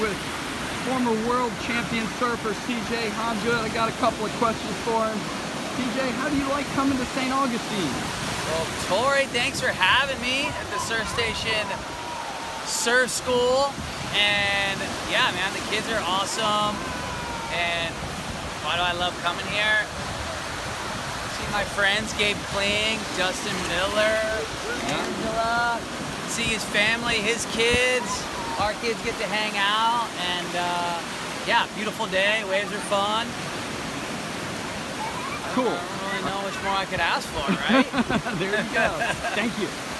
with former world champion surfer CJ Hobgood. I got a couple of questions for him. CJ, how do you like coming to St. Augustine? Well, Tori, thanks for having me at the Surf Station Surf School. And yeah, man, the kids are awesome. And why do I love coming here? See my friends, Gabe Kling, Justin Miller, Angela. See his family, his kids. Our kids get to hang out. And uh, yeah, beautiful day. Waves are fun. Cool. I don't really know much more I could ask for, right? there you go. Thank you.